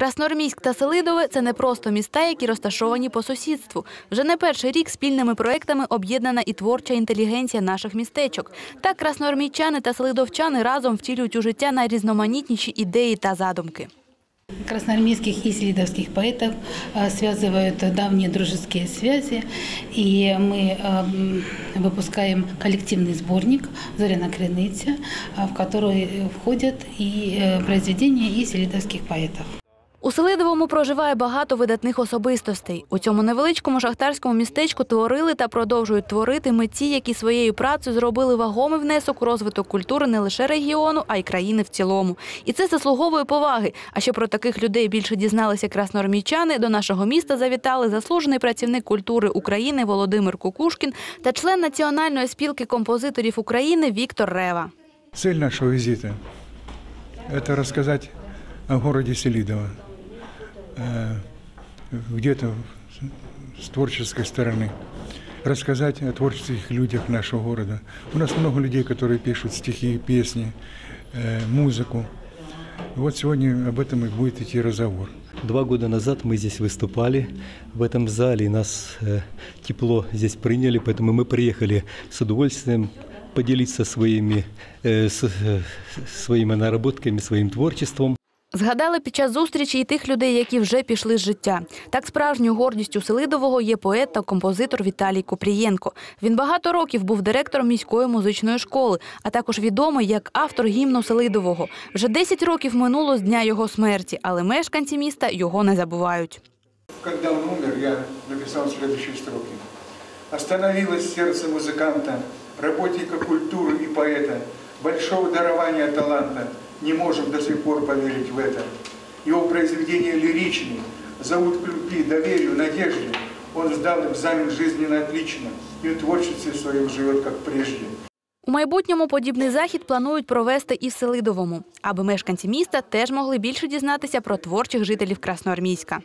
Красноармійськ та Селидове це не просто міста, які розташовані по сусідству. Вже не перший рік спільними проектами об'єднана і творча інтелігенція наших містечок. Так красноармійчани та селидовчани разом втілюють у життя найрізноманітніші ідеї та задумки. Красноармейских и селидовских поэтов э, связывают давние дружеские связи, и мы э, м, выпускаем коллективный сборник «Зоряна Криниця», э, в который входят и э, произведения и селидовских поэтов. У Селидовому проживає багато видатних особистостей. У цьому невеличкому шахтарському містечку творили та продовжують творити митці, які своєю працею зробили вагомий внесок у розвиток культури не лише регіону, а й країни в цілому. І це заслуговує поваги. А щоб про таких людей більше дізналися красноармійчани, до нашого міста завітали заслужений працівник культури України Володимир Кукушкін та член Національної спілки композиторів України Віктор Рева. Цель нашего визита – это рассказать о городе Селидово. Э, Где-то с творческой стороны. Рассказать о творческих людях нашего города. У нас много людей, которые пишут стихи, песни, э, музыку. Вот сегодня об этом и будет идти разговор. Два года назад мы здесь выступали в этом зале, и нас э, тепло здесь приняли, поэтому мы приехали с удовольствием поделиться своими, э, с- э, своими наработками, своим творчеством. Згадали під час зустрічі і тих людей, які вже пішли з життя. Так справжньою гордістю Селидового є поет та композитор Віталій Купрієнко. Він багато років був директором міської музичної школи, а також відомий як автор гімну Селидового. Вже 10 років минуло з дня його смерті, але мешканці міста його не забувають. Когда он умер, я написал следующие строки. Остановилось сердце музыканта, работника культуры и поэта, большого дарования таланта. Не можем до сих пор поверить в это. Его произведения лиричны, зовут к любви, доверию, надежде. Он сдал экзамен жизненно отлично и в творчестве своем живет, как прежде. У майбутньому подібний захід планують провести і в Селидовому, аби мешканці міста теж могли більше дізнатися про творчих жителів Красноармійська.